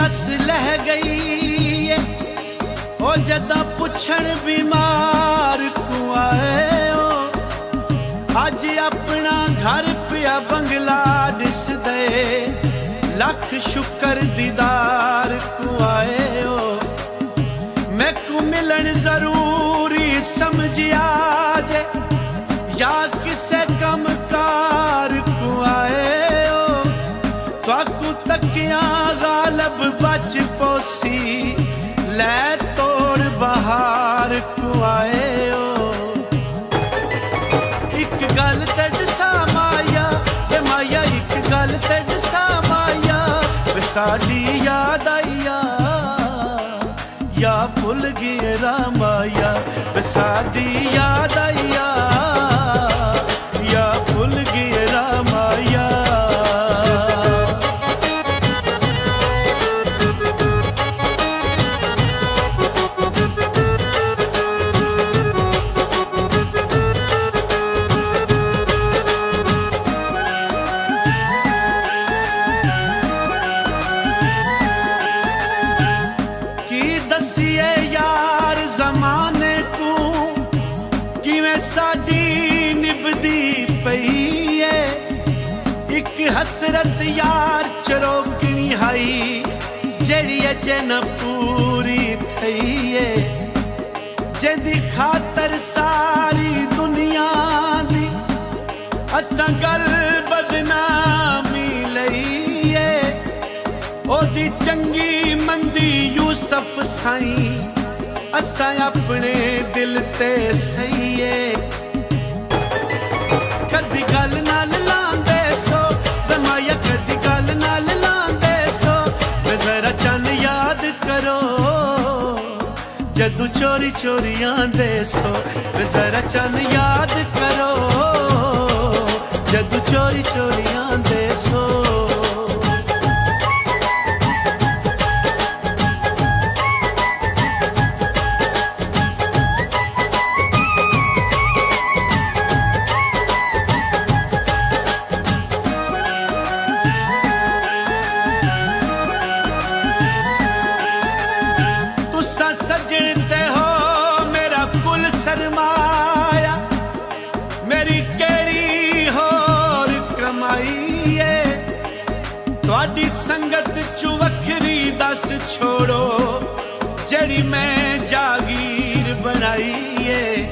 ਦੱਸ ਲਹਿ ਗਈ ਏ। ਉਹ ਜਦਾਂ ਪੁੱਛਣ ਬਿਮਾਰ ਕੋ ਆਏ ਅੱਜ ਆਪਣਾ ਘਰ ਪਿਆ ਬੰਗਲਾ ਦਿਸਦੇ ਲੱਖ ਸ਼ੁਕਰ ਦੀਦਾਰ ਕੋ ਆਏ ਓ ਮੈਂ ਕੋ ਮਿਲਣ ਜ਼ਰੂਰੀ ਸਮਝਿਆ ਜੇ। ਯਾ ਕਿਸੇ ਬਹਾਰ ਆਏ ਓ ਇੱਕ ਗੱਲ ਤੇ ਦਸਾ ਮਾਇਆ ਤੇ ਮਾਇਆ, ਇੱਕ ਗੱਲ ਤੇ ਦਸਾ ਮਾਇਆ ਵੇ ਸਾਡੀ ਯਾਦ ਆਈਆ ਯਾ ਭੁੱਲ ਗਈ ਰਾਮਾਇਆ ਵੇ ਸਾਡੀ ਯਾਦ ਆਈਆ ਹਸਰਤ ਯਾਰ ਚਰੋਕਣੀ ਹਾਈ, ਜਿਹੜੀ ਅਜੇ ਨਾ ਪੂਰੀ ਥਈ ਏ ਜਿਹਦੀ ਖਾਤਰ ਸਾਰੀ ਦੁਨੀਆ ਦੀ ਅਸਾਂ ਗੱਲ ਬਦਨਾਮੀ ਲਈ ਏ ਉਹਦੀ ਚੰਗੀ ਮੰਦੀ ਯੂਸਫ ਸਾਈ, ਅਸਾਂ ਆਪਣੇ ਦਿਲ ਤੇ ਸਹੀਏ। ਕਦੀ ਗੱਲ ਜਦੋਂ ਚੋਰੀ ਚੋਰੀ ਆਂਦੇ ਸੋ ਵੇ ਜ਼ਰਾ ਚੰਨ ਯਾਦ ਕਰੋ। ਜਦੋਂ ਚੋਰੀ ਚੋਰੀ ਆਂਦੇ ਸਰਮਾਇਆ। ਮੇਰੀ ਕਿਹੜੀ ਹੋਰ ਕਮਾਈ ਏ? ਤੁਹਾਡੀ ਸੰਗਤ ਚ ਵੱਖਰੀ ਦੱਸ ਛੋੜੋ, ਜਿਹੜੀ ਮੈਂ ਜਾਗੀਰ ਬਣਾਈ ਏ।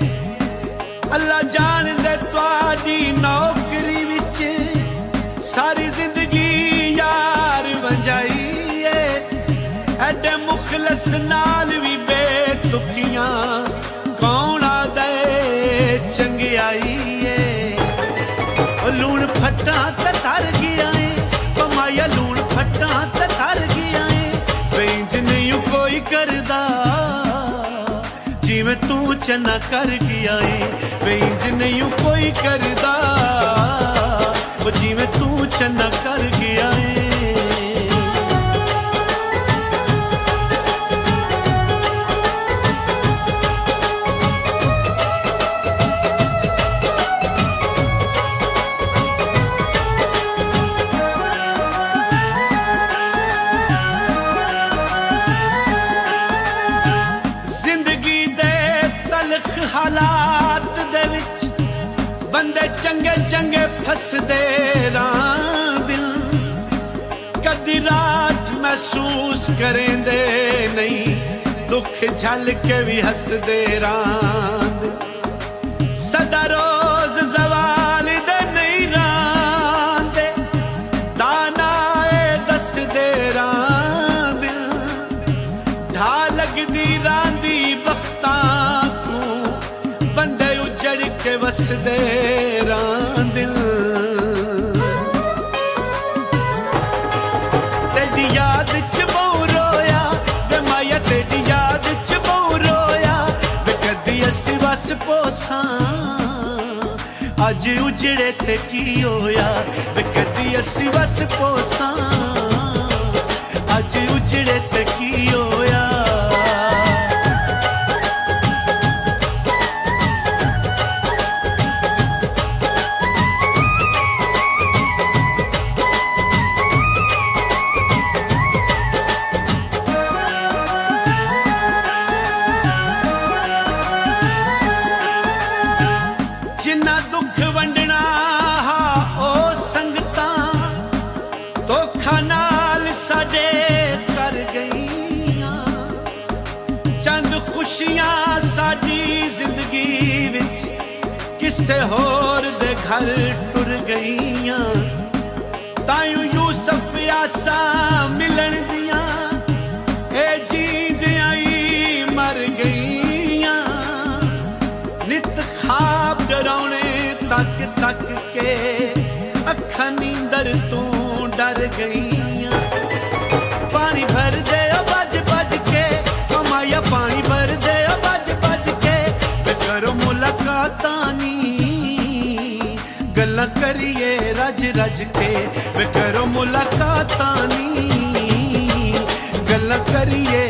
ਅੱਲਾ ਜਾਣਦੇ ਤੁਹਾਡੀ ਨੌਕਰੀ ਵਿੱਚ ਸਾਰੀ ਜ਼ਿੰਦਗੀ ਯਾਰ ਵੰਜਾਈ ਏ। ਐਡੇ ਮੁਖਲਸ ਨਾਲ ਵੀ ਬੇਤੁਕੀਆਂ। ਫੱਟਾਂ ਤੇ ਤਰ ਗਿਆ ਏ। ਉਹ ਲੂਣ ਫੱਟਾਂ ਤੇ ਤਰ ਗਿਆ ਏ। ਵੇਂਜ ਨਹੀਂ ਕੋਈ ਕਰਦਾ। ਜਿਵੇਂ ਤੂੰ ਚੰਨਾ ਕਰ ਗਿਆ ਏ। ਵੇਂਜ ਨਹੀਂ ਕੋਈ ਕਰਦਾ। ਬੰਦੇ ਚੰਗੇ ਚੰਗੇ ਫਸਦੇ ਰਾਂ ਦਿਲ। ਕਦੀ ਰਾਤ ਮਹਿਸੂਸ ਕਰੇਂਦੇ ਨਹੀਂ, ਦੁੱਖ ਝੱਲ ਕੇ ਵੀ ਹੱਸਦੇ ਰਾਂ ਦਿਲ। ਸਦਾ ਰੋਜ਼ ਕੇ ਰਾਂ ਦਿਲ। ਤੇਰੀ ਯਾਦ ਚ ਬਹੁ ਰੋਇਆ, ਵੇ ਮਾਇਆ ਤੇਰੀ ਯਾਦ ਚ ਬਹੁ ਰੋਇਆ, ਵੇ ਕਦੀ ਅਸੀਂ ਵਸ ਪੋਸਾਂ। ਅੱਜ ਉਜੜੇ ਤੇ ਕੀ ਹੋਇਆ, ਵੇ ਕਦੀ ਅਸੀਂ ਵਸ ਪੋਸਾਂ। ਅੱਜ ਉਜੜੇ ਤੇ ਕੀ ਹੋਇਆ ਦੁੱਖਾਂ ਨਾਲ ਸਾਡੇ ਕਰ ਗਈਆਂ। ਚੰਦ ਖੁਸ਼ੀਆਂ ਸਾਡੀ ਜ਼ਿੰਦਗੀ ਵਿੱਚ ਕਿਸੇ ਹੋਰ ਦੇ ਘਰ ਟੁਰ ਗਈਆਂ। ਤਾਇਓ ਯੂਸਫ ਆਸਾਂ ਮਿਲਣ ਦੀਆਂ ਇਹ ਜੀਂਦਿਆਂ ਹੀ ਮਰ ਗਈਆਂ। ਨਿਤ ਖਾਬ ਡਰਾਉਣੇ ਤੱਕ ਤੱਕ ਕੇ ਅੱਖਾਂ ਨੀਂਦਰ ਤੋਂ गईया। पानी भर दे बज बज के हम आया पानी भर दे बज बज करो मुलाकात गल करिए रज रज के। करो मुलाकात गल करिए